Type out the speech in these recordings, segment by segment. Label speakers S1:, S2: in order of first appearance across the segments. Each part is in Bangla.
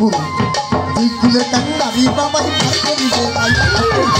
S1: đi guru. Dikule tanda riba mai mai kiri de ai.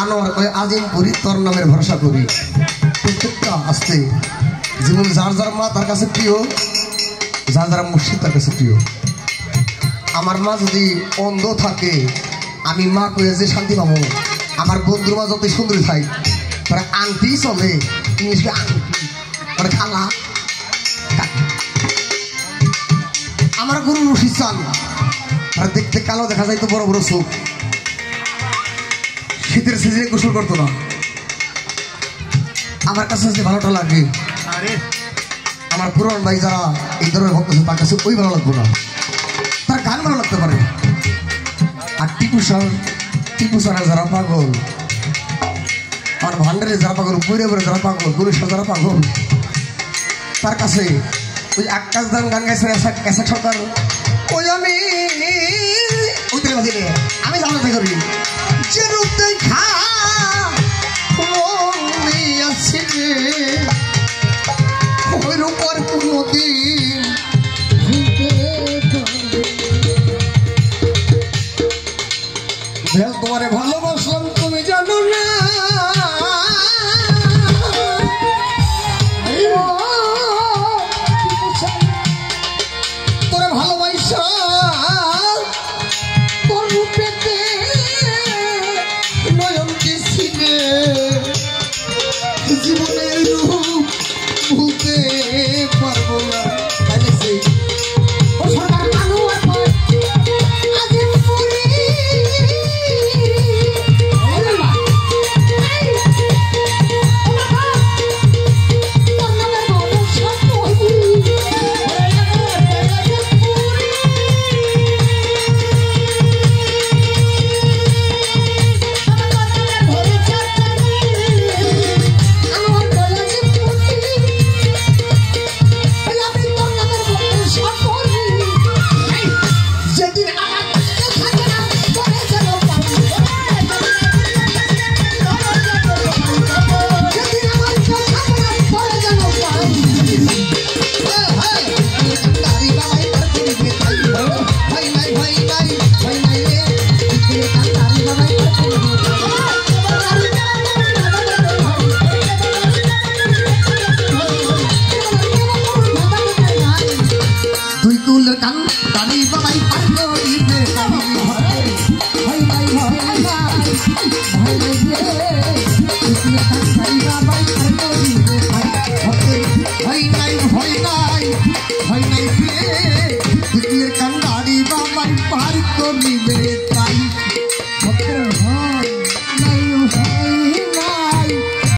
S1: Anwar কয়
S2: আজিম পুরী, তোর নামের ভরসা করি। প্রত্যেকটা আসতে যেমন যার যার মা তার কাছে প্রিয়, যার যার মুর্শিদ তার কাছে প্রিয়। আমার মা যদি অন্ধ থাকে, আমি মা কয়ে যে শান্তি পাবো, আমার বন্ধুর মা যতই সুন্দরী থাই, তারা আনতি চলে ইংলিশকে মানে খালা। আমার গুরু রশিদ চান। তারা দেখতে কালো দেখা যায় তো বড় বড় চোখ। শীতের সিজনে গোসল করতো না। আমার কাছে যে ভালোটা লাগবে আমার পুরন ভাই যারা এই ধরনের ভক্ত তার কাছে ওই ভালো লাগবো না। তার গান ভালো লাগতে পারে। আর টিপু সার টিপু সারের যারা পাগল আর ভান্ডারে যারা পাগল পুরে বরে যারা পাগল গরু সার যারা পাগল তার কাছে ওই আকাশ দান গান গাইছে ক্যাসেট সরকার। ওই আমি ওই আমি জানাতে করি। তোমারে দুই